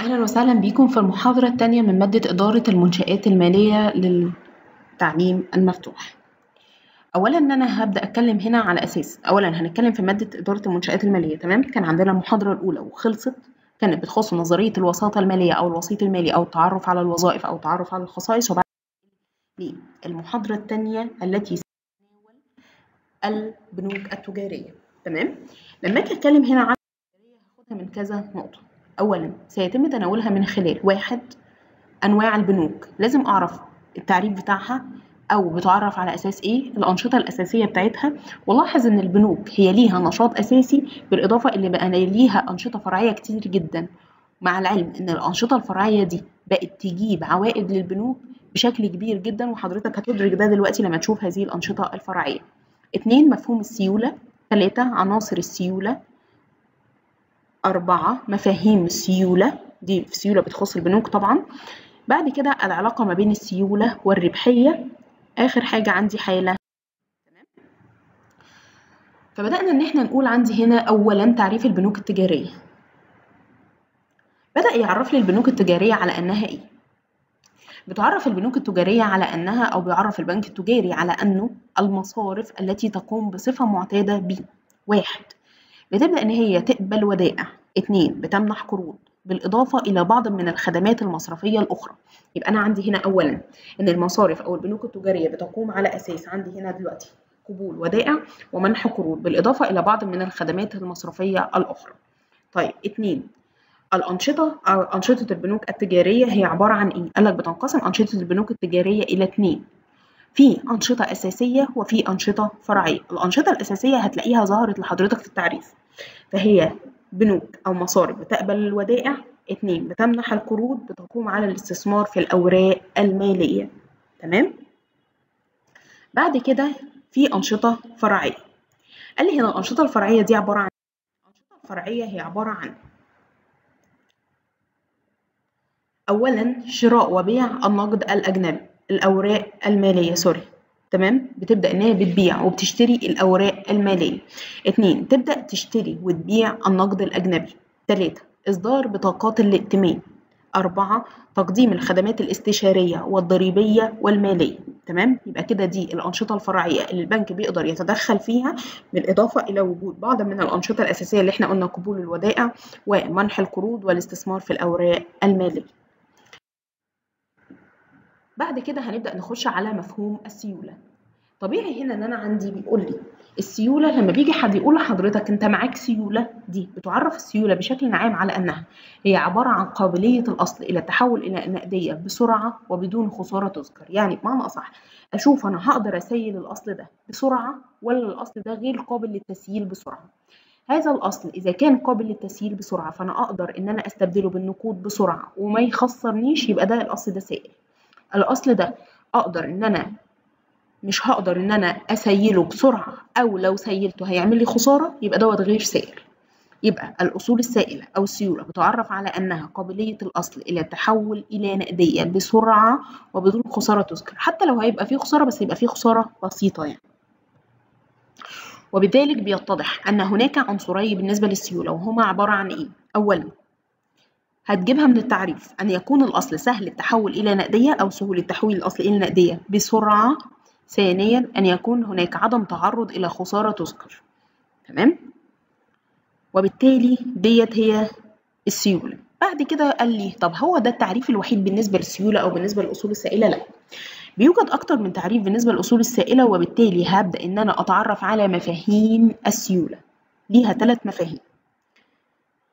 أهلا وسهلا بكم في المحاضرة التانية من مادة إدارة المنشآت المالية للتعليم المفتوح. أولا أنا هبدأ أتكلم هنا على أساس أولا هنتكلم في مادة إدارة المنشآت المالية تمام؟ كان عندنا المحاضرة الأولى وخلصت كانت بتخص نظرية الوساطة المالية أو الوسيط المالي أو التعرف على الوظائف أو التعرف على الخصائص وبعد المحاضرة التانية التي ستتناول البنوك التجارية تمام؟ لما أجي أتكلم هنا عن من كذا نقطة. أولا سيتم تناولها من خلال واحد أنواع البنوك. لازم أعرف التعريف بتاعها أو بتعرف على أساس إيه الأنشطة الأساسية بتاعتها. ولاحظ إن البنوك هي ليها نشاط أساسي بالإضافة اللي بقى ليها أنشطة فرعية كتير جدا. مع العلم إن الأنشطة الفرعية دي بقت تجيب عوائد للبنوك بشكل كبير جدا وحضرتك هتدرك ده دلوقتي لما تشوف هذه الأنشطة الفرعية. اتنين مفهوم السيولة. ثلاثة عناصر السيولة. أربعة مفاهيم السيولة دي سيولة بتخص البنوك طبعا. بعد كده العلاقة ما بين السيولة والربحية. آخر حاجة عندي حالة. فبدأنا إن إحنا نقول عندي هنا أولا تعريف البنوك التجارية. بدأ يعرف لي البنوك التجارية على أنها إيه؟ بتعرف البنوك التجارية على أنها أو بيعرف البنك التجاري على أنه المصارف التي تقوم بصفة معتادة ب واحد. بتبدأ إن هي تقبل ودائع. اتنين بتمنح قروض بالإضافة إلى بعض من الخدمات المصرفية الأخرى. يبقى أنا عندي هنا أولا إن المصارف أو البنوك التجارية بتقوم على أساس عندي هنا دلوقتي قبول ودائع ومنح قروض بالإضافة إلى بعض من الخدمات المصرفية الأخرى. طيب اتنين الأنشطة أنشطة البنوك التجارية هي عبارة عن إيه؟ قال لك بتنقسم أنشطة البنوك التجارية إلى اتنين. في أنشطة أساسية وفي أنشطة فرعية. الأنشطة الأساسية هتلاقيها ظهرت لحضرتك في التعريف. فهي بنوك أو مصارف بتقبل الودائع. اتنين بتمنح القروض بتقوم على الاستثمار في الأوراق المالية. تمام؟ بعد كده في أنشطة فرعية. قال لي هنا الأنشطة الفرعية دي عبارة عن الأنشطة الفرعية هي عبارة عن أولا شراء وبيع النقد الأجنبي الأوراق المالية سوري تمام؟ بتبدأ إن هي بتبيع وبتشتري الأوراق المالية. اتنين تبدأ تشتري وتبيع النقد الأجنبي. تلاتة إصدار بطاقات الائتمان. أربعة تقديم الخدمات الاستشارية والضريبية والمالية. تمام؟ يبقى كده دي الأنشطة الفرعية اللي البنك بيقدر يتدخل فيها بالإضافة إلى وجود بعض من الأنشطة الأساسية اللي إحنا قلنا قبول الودائع ومنح القروض والاستثمار في الأوراق المالية. بعد كده هنبدأ نخش على مفهوم السيولة. طبيعي هنا إن أنا عندي بيقول لي السيولة لما بيجي حد يقول لحضرتك أنت معاك سيولة دي بتعرف السيولة بشكل عام على أنها هي عبارة عن قابلية الأصل إلى التحول إلى نقدية بسرعة وبدون خسارة تذكر. يعني بمعنى أصح أشوف أنا هقدر أسيل الأصل ده بسرعة ولا الأصل ده غير قابل للتسييل بسرعة؟ هذا الأصل إذا كان قابل للتسييل بسرعة فأنا أقدر إن أنا أستبدله بالنقود بسرعة وما يخسرنيش يبقى ده الأصل ده سائل. الأصل ده أقدر إن أنا مش هقدر إن أنا أسيله بسرعة أو لو سيلته هيعمل لي خسارة يبقى دوت غير سائل. يبقى الأصول السائلة أو السيولة بتعرف على أنها قابلية الأصل إلى التحول إلى نقدية بسرعة وبدون خسارة تذكر. حتى لو هيبقى فيه خسارة بس يبقى فيه خسارة بسيطة يعني. وبذلك بيتضح أن هناك عنصرين بالنسبة للسيولة وهما عبارة عن إيه؟ اولا هتجيبها من التعريف. أن يكون الأصل سهل التحول إلى نقدية أو سهولة تحويل الأصل إلى نقدية. بسرعة. ثانيا أن يكون هناك عدم تعرض إلى خسارة تذكر. تمام؟ وبالتالي ديت هي السيولة. بعد كده قال لي طب هو ده التعريف الوحيد بالنسبة للسيولة أو بالنسبة للأصول السائلة؟ لا. بيوجد أكتر من تعريف بالنسبة للأصول السائلة وبالتالي هبدأ إن أنا أتعرف على مفاهيم السيولة. ليها ثلاث مفاهيم.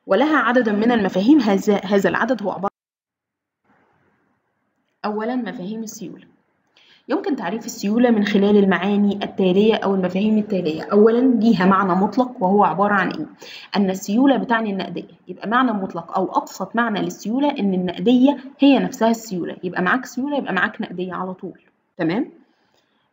ولها عدد من المفاهيم هذا هذا العدد هو عبارة أولا مفاهيم السيولة. يمكن تعريف السيولة من خلال المعاني التالية أو المفاهيم التالية. أولا ليها معنى مطلق وهو عبارة عن إيه؟ أن السيولة بتعني النقدية. يبقى معنى مطلق أو أبسط معنى للسيولة إن النقدية هي نفسها السيولة. يبقى معاك سيولة يبقى معاك نقدية على طول. تمام؟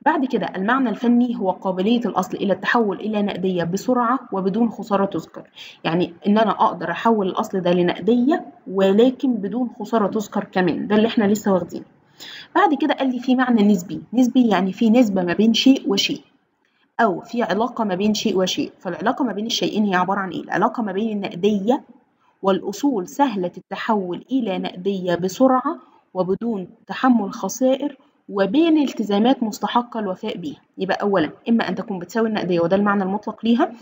بعد كده المعنى الفني هو قابلية الأصل إلى التحول إلى نقدية بسرعة وبدون خسارة تذكر. يعني إن أنا أقدر أحول الأصل ده لنقدية ولكن بدون خسارة تذكر كمان. ده اللي إحنا لسه واخدينه. بعد كده قال لي في معنى نسبي. نسبي يعني في نسبة ما بين شيء وشيء. أو في علاقة ما بين شيء وشيء. فالعلاقة ما بين الشيئين هي عبارة عن إيه؟ العلاقة ما بين النقدية والأصول سهلة التحول إلى نقدية بسرعة وبدون تحمل خسائر وبين التزامات مستحقة الوفاء بها يبقى أولا إما أن تكون بتساوي النقدية وده المعنى المطلق ليها.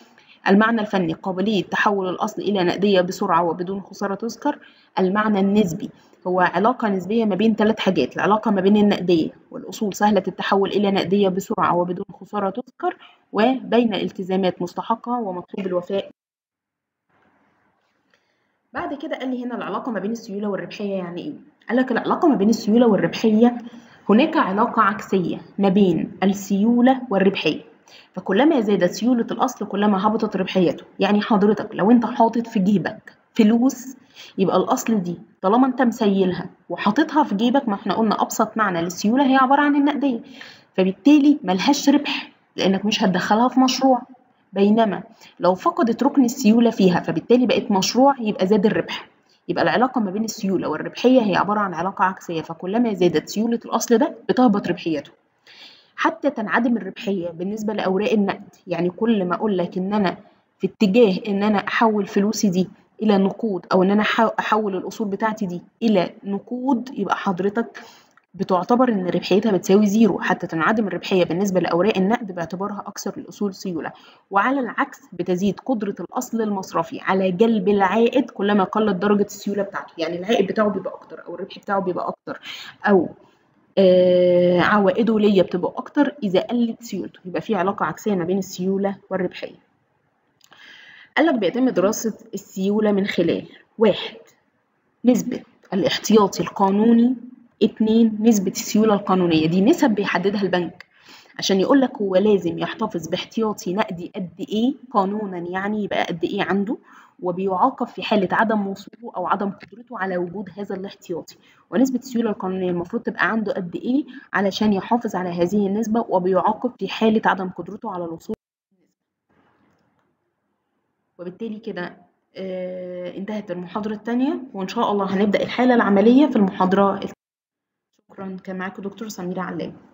المعنى الفني قابلية تحول الأصل إلى نقدية بسرعة وبدون خسارة تذكر. المعنى النسبي هو علاقة نسبية ما بين ثلاث حاجات. العلاقة ما بين النقدية والأصول سهلة التحول إلى نقدية بسرعة وبدون خسارة تذكر. وبين التزامات مستحقة ومطلوب الوفاء. بعد كده قال لي هنا العلاقة ما بين السيولة والربحية يعني إيه؟ قال لك العلاقة ما بين السيولة والربحية هناك علاقة عكسية ما بين السيولة والربحية. فكلما زادت سيولة الأصل كلما هبطت ربحيته. يعني حضرتك لو أنت حاطط في جيبك فلوس يبقى الأصل دي طالما أنت مسيلها وحاططها في جيبك ما إحنا قلنا أبسط معنى للسيولة هي عبارة عن النقدية. فبالتالي ملهاش ربح لأنك مش هتدخلها في مشروع. بينما لو فقدت ركن السيولة فيها فبالتالي بقت مشروع يبقى زاد الربح. يبقى العلاقة ما بين السيولة والربحية هي عبارة عن علاقة عكسية فكلما زادت سيولة الأصل ده بتهبط ربحيته. حتى تنعدم الربحية بالنسبة لأوراق النقد يعني كل ما أقول لك إن أنا في اتجاه إن أنا أحول فلوسي دي إلى نقود أو إن أنا أحول الأصول بتاعتي دي إلى نقود يبقى حضرتك بتعتبر إن ربحيتها بتساوي زيرو حتى تنعدم الربحية بالنسبة لأوراق النقد باعتبارها أكثر الأصول سيولة وعلى العكس بتزيد قدرة الأصل المصرفي على جلب العائد كلما قلت درجة السيولة بتاعته. يعني العائد بتاعه بيبقى أكتر أو الربح بتاعه بيبقى أكتر أو آه عوائده ليا بتبقى أكتر إذا قلت سيولته يبقى في علاقة عكسية ما بين السيولة والربحية. قال لك بيتم دراسة السيولة من خلال واحد نسبة الاحتياطي القانوني اتنين نسبة السيولة القانونية. دي نسب بيحددها البنك. عشان يقول لك هو لازم يحتفظ باحتياطي نقدي قد إيه قانونا يعني يبقى قد إيه عنده وبيعاقب في حالة عدم وصوله أو عدم قدرته على وجود هذا الاحتياطي. ونسبة السيولة القانونية المفروض تبقى عنده قد إيه علشان يحافظ على هذه النسبة وبيعاقب في حالة عدم قدرته على الوصول. وبالتالي كده آه انتهت المحاضرة الثانية وإن شاء الله هنبدأ الحالة العملية في المحاضرة شكرا. كان معاكم دكتور سميرة علام